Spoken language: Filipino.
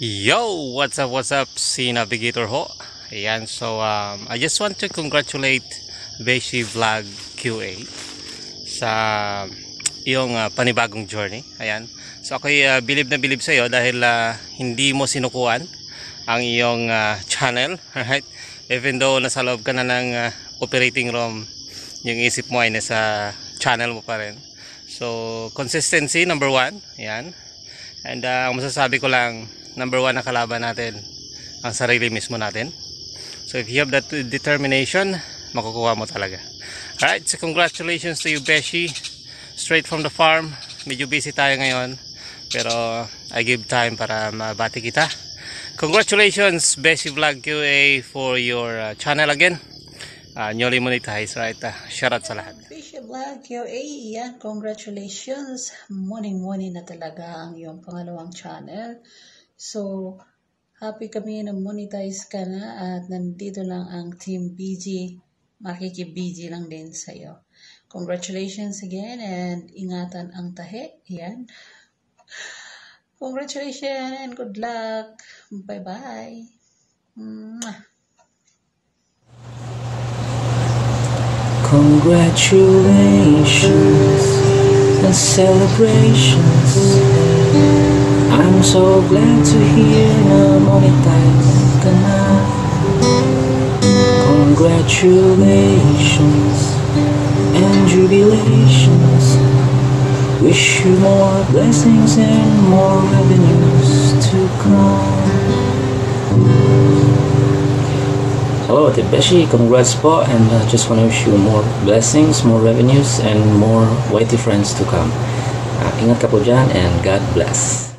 Yo! What's up, what's up? Si Navigator ho. Ayan, so um, I just want to congratulate Beshi Vlog QA sa iyong uh, panibagong journey. Ayan. So ako'y uh, bilib na bilib sa iyo dahil uh, hindi mo sinukuan ang iyong uh, channel. Alright? Even though nasa loob ka na ng uh, operating room, yung isip mo ay nasa channel mo pa rin. So, consistency, number one. Ayan. And uh, ang masasabi ko lang, number one na kalaban natin, ang sarili mismo natin. So, if you have that determination, makukuha mo talaga. Alright, so congratulations to you, Beshi. Straight from the farm. Medyo busy tayo ngayon. Pero I give time para mabati kita. Congratulations, Beshi Vlog QA for your uh, channel again. Uh, newly monetized, right? Uh, shout out sa lahat. Fisher Vlog QA, yan, congratulations. Morning-morning na talaga ang iyong pangalawang channel. So, happy kami na monetize ka na at nandito lang ang Team BG. Makiki-BG lang din sa iyo. Congratulations again and ingatan ang tahe. Yan. Congratulations and good luck. Bye-bye. Congratulations and celebrations. I'm so glad to hear na monetize ka na. Congratulations and jubilations. Wish you more blessings and more revenues to come. Hello, Ate Beshi. Congrats po and uh, just want to wish you more blessings, more revenues, and more whitey friends to come. Uh, ingat ka po dyan and God bless.